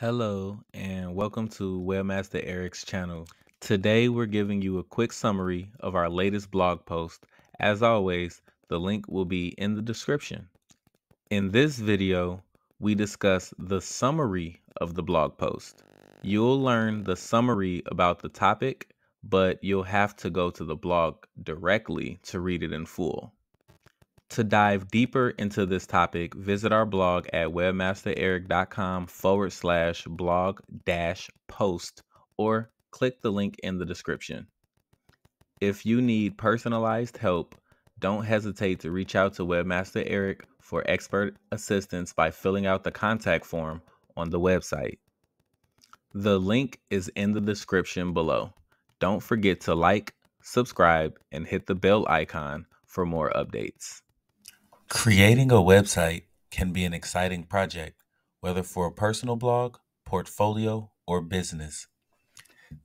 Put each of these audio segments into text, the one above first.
Hello, and welcome to Webmaster Eric's channel. Today, we're giving you a quick summary of our latest blog post. As always, the link will be in the description. In this video, we discuss the summary of the blog post. You'll learn the summary about the topic, but you'll have to go to the blog directly to read it in full. To dive deeper into this topic, visit our blog at webmastereric.com forward slash blog dash post or click the link in the description. If you need personalized help, don't hesitate to reach out to Webmaster Eric for expert assistance by filling out the contact form on the website. The link is in the description below. Don't forget to like, subscribe, and hit the bell icon for more updates. Creating a website can be an exciting project, whether for a personal blog, portfolio, or business.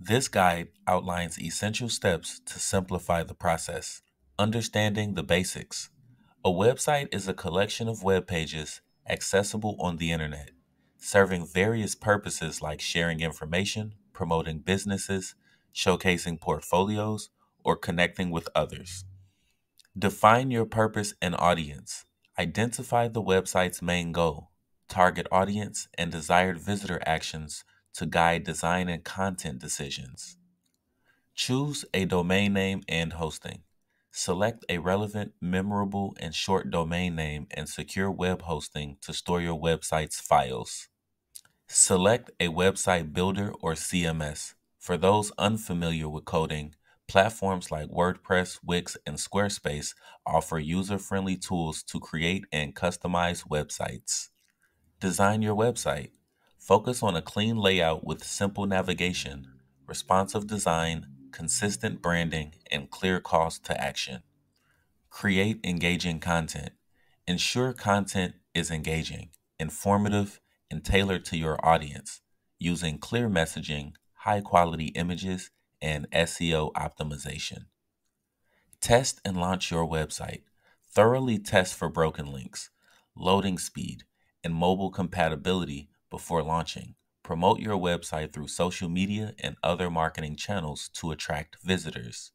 This guide outlines essential steps to simplify the process. Understanding the basics. A website is a collection of web pages accessible on the internet, serving various purposes like sharing information, promoting businesses, showcasing portfolios, or connecting with others. Define your purpose and audience. Identify the website's main goal, target audience, and desired visitor actions to guide design and content decisions. Choose a domain name and hosting. Select a relevant, memorable, and short domain name and secure web hosting to store your website's files. Select a website builder or CMS. For those unfamiliar with coding, Platforms like WordPress, Wix, and Squarespace offer user friendly tools to create and customize websites. Design your website. Focus on a clean layout with simple navigation, responsive design, consistent branding, and clear calls to action. Create engaging content. Ensure content is engaging, informative, and tailored to your audience using clear messaging, high quality images, and SEO optimization. Test and launch your website. Thoroughly test for broken links, loading speed, and mobile compatibility before launching. Promote your website through social media and other marketing channels to attract visitors.